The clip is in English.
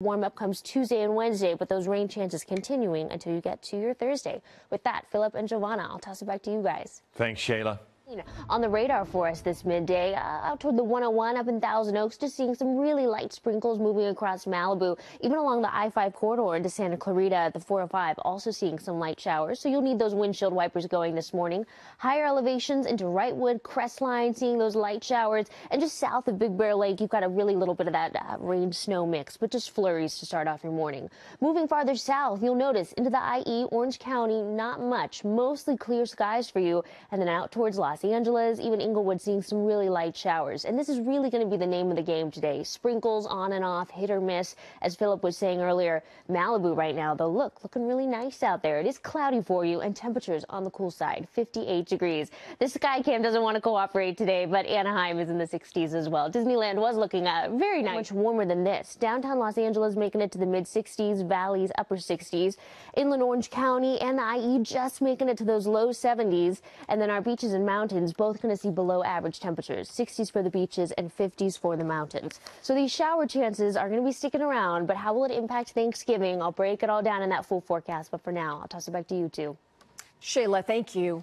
Warm up comes Tuesday and Wednesday, but those rain chances continuing until you get to your Thursday. With that, Philip and Giovanna, I'll toss it back to you guys. Thanks, Shayla. On the radar for us this midday, uh, out toward the 101 up in Thousand Oaks, just seeing some really light sprinkles moving across Malibu, even along the I-5 corridor into Santa Clarita at the 405, also seeing some light showers. So you'll need those windshield wipers going this morning. Higher elevations into Wrightwood, Crestline, seeing those light showers, and just south of Big Bear Lake, you've got a really little bit of that uh, rain snow mix, but just flurries to start off your morning. Moving farther south, you'll notice into the IE, Orange County, not much, mostly clear skies for you, and then out towards Los Los Angeles, even Inglewood seeing some really light showers. And this is really going to be the name of the game today. Sprinkles on and off, hit or miss. As Philip was saying earlier, Malibu right now, though, look, looking really nice out there. It is cloudy for you and temperatures on the cool side, 58 degrees. The sky cam doesn't want to cooperate today, but Anaheim is in the 60s as well. Disneyland was looking uh, very nice, much warmer than this. Downtown Los Angeles making it to the mid 60s, valleys upper 60s. Inland Orange County and the IE just making it to those low 70s. And then our beaches and mountains both going to see below average temperatures, 60s for the beaches and 50s for the mountains. So these shower chances are going to be sticking around, but how will it impact Thanksgiving? I'll break it all down in that full forecast, but for now, I'll toss it back to you two. Shayla, thank you.